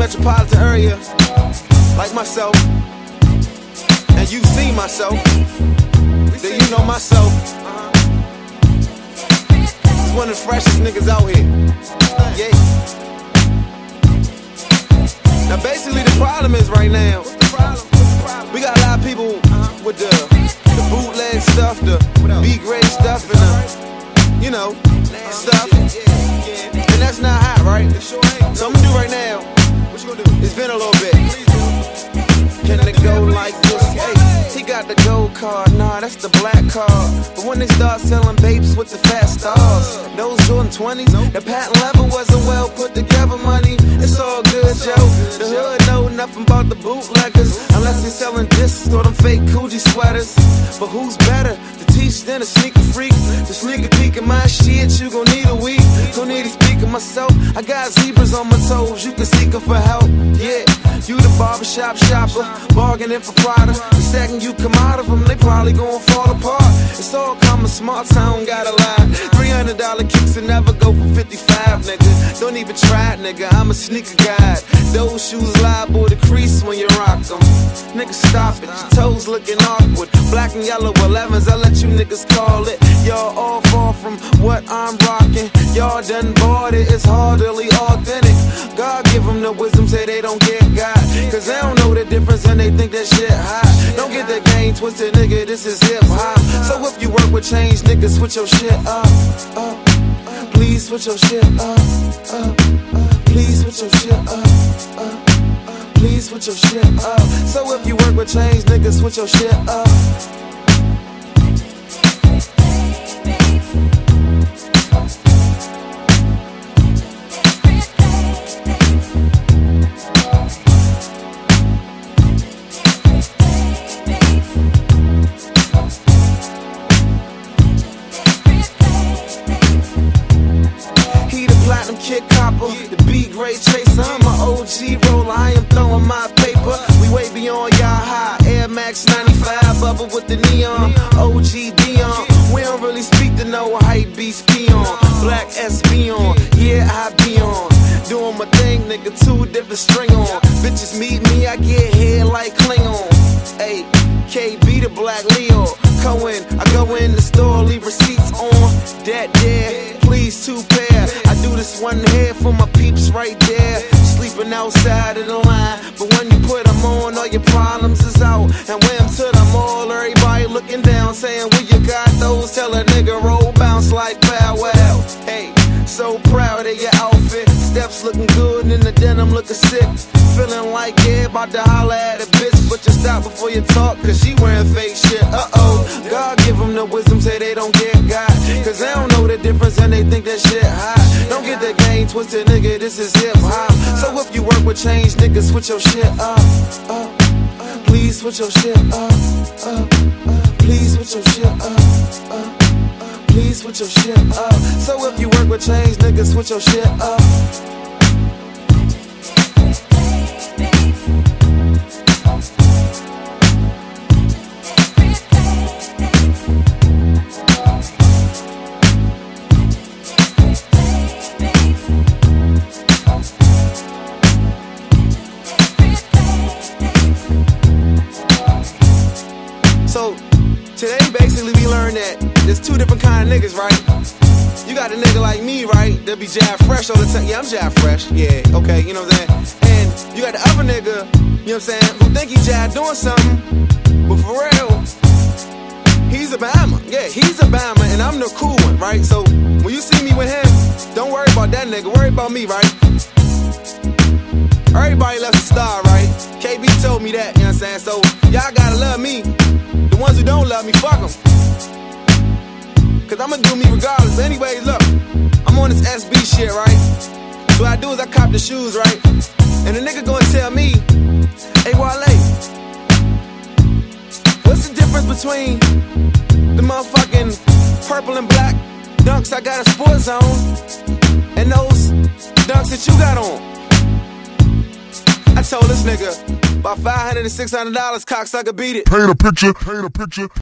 metropolitan area, like myself, and you've seen myself, then you know myself. He's one of the freshest niggas out here. Yeah. Now basically the problem is right now, we got a lot of people with the, the bootleg stuff, the B grade stuff, and the, you know, stuff. It's a little bit. Can it go like this? Hey, he got the gold card, nah, that's the black card. But when they start selling babes with the fat stars, those Jordan 20s, the patent level wasn't well put together money. It's all good, Joe. The hood know nothing about the bootleggers unless they selling discs or them fake Coogi sweaters. But who's better to teach than a sneaker freak? The sneaker peek in my shit, you gon' need a week. Myself. I got zebras on my toes, you can seek them for help. Yeah, you the barbershop shopper, bargaining for Prada. The second you come out of them, they probably gonna fall apart. It's all common, small town, gotta lie. $300 kicks and never go for 55, nigga. Don't even try it, nigga. I'm a sneaker guy. Those shoes liable to crease when you rock them. Nigga, stop it. Your toes looking awkward. Black and yellow 11s, I let you niggas call it. Y'all all far from what I'm Done bought it, it's hardly authentic. God give them the wisdom, say they don't get God. Cause they don't know the difference and they think that shit hot. Don't get the game twisted, nigga, this is hip hop. So if you work with change, nigga, switch your shit up. up. Please switch your shit up. up. Please switch your shit up. up. Please switch your shit up. So if you work with change, nigga, switch your shit up. Black SB on, yeah, I be on. Doing my thing, nigga, two different string on. Bitches meet me, I get head like Klingon. Hey, KB the Black Leo. Cohen, I go in the store, leave receipts on. That there, please two pair. I do this one here for my peeps right there. Sleeping outside of the line, but when you put them on, all your problems is out. And when I'm to the mall, everybody looking down, saying, Where you got those? Tell a nigga roll bounce like looking good and the denim looking sick. Feeling like yeah, about to holler at a bitch, but you stop before you talk, cause she wearing fake shit. Uh oh, God give them the wisdom, say they don't get God. Cause they don't know the difference and they think that shit hot. Don't get the game twisted, nigga, this is hip hop. So if you work with change, nigga, switch your shit up. up. Please switch your shit up. up. Please switch your shit up. up. Please switch your shit up. So if you work with change, nigga, switch your shit up. There's two different kind of niggas, right? You got a nigga like me, right? That be jab fresh all the time. Yeah, I'm jab fresh. Yeah, okay, you know what I'm saying? And you got the other nigga, you know what I'm saying, who think he jab doing something, but for real, he's a Bama. Yeah, he's a Bama, and I'm the cool one, right? So when you see me with him, don't worry about that nigga, worry about me, right? Everybody left a star, right? KB told me that, you know what I'm saying? So y'all gotta love me. The ones who don't love me, fuck them. Cause I'ma do me regardless. But anyways, look, I'm on this SB shit, right? So what I do is I cop the shoes, right? And the nigga gonna tell me, hey Wale, what's the difference between the motherfucking purple and black dunks I got a sports zone and those dunks that you got on? I told this nigga about 500 and $600 cocksucker beat it. Paint a picture, paint a picture.